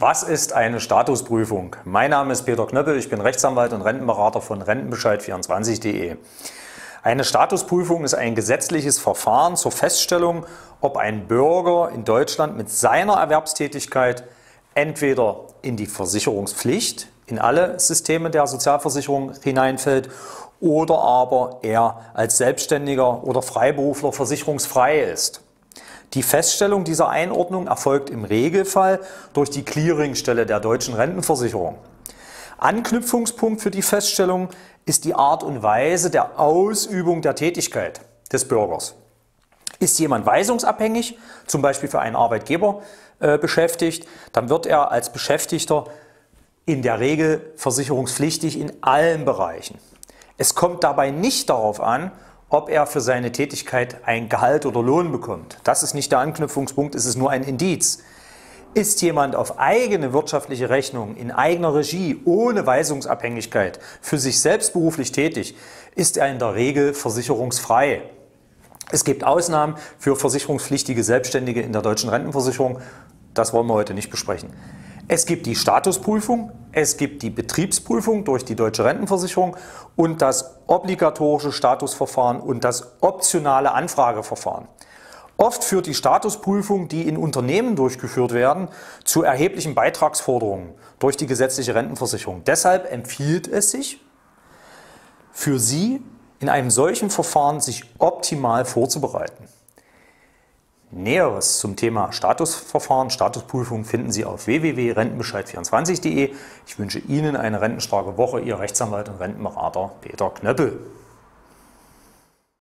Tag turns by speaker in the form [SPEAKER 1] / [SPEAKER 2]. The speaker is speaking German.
[SPEAKER 1] Was ist eine Statusprüfung? Mein Name ist Peter Knöppel, ich bin Rechtsanwalt und Rentenberater von Rentenbescheid24.de. Eine Statusprüfung ist ein gesetzliches Verfahren zur Feststellung, ob ein Bürger in Deutschland mit seiner Erwerbstätigkeit entweder in die Versicherungspflicht, in alle Systeme der Sozialversicherung hineinfällt oder aber er als Selbstständiger oder Freiberufler versicherungsfrei ist. Die Feststellung dieser Einordnung erfolgt im Regelfall durch die Clearingstelle der deutschen Rentenversicherung. Anknüpfungspunkt für die Feststellung ist die Art und Weise der Ausübung der Tätigkeit des Bürgers. Ist jemand weisungsabhängig, zum Beispiel für einen Arbeitgeber äh, beschäftigt, dann wird er als Beschäftigter in der Regel versicherungspflichtig in allen Bereichen. Es kommt dabei nicht darauf an, ob er für seine Tätigkeit ein Gehalt oder Lohn bekommt. Das ist nicht der Anknüpfungspunkt, es ist nur ein Indiz. Ist jemand auf eigene wirtschaftliche Rechnung, in eigener Regie, ohne Weisungsabhängigkeit, für sich selbst beruflich tätig, ist er in der Regel versicherungsfrei. Es gibt Ausnahmen für versicherungspflichtige Selbstständige in der deutschen Rentenversicherung. Das wollen wir heute nicht besprechen. Es gibt die Statusprüfung, es gibt die Betriebsprüfung durch die Deutsche Rentenversicherung und das obligatorische Statusverfahren und das optionale Anfrageverfahren. Oft führt die Statusprüfung, die in Unternehmen durchgeführt werden, zu erheblichen Beitragsforderungen durch die gesetzliche Rentenversicherung. Deshalb empfiehlt es sich für Sie, in einem solchen Verfahren sich optimal vorzubereiten. Näheres zum Thema Statusverfahren, Statusprüfung finden Sie auf www.rentenbescheid24.de. Ich wünsche Ihnen eine rentenstarke Woche, Ihr Rechtsanwalt und Rentenberater Peter Knöppel.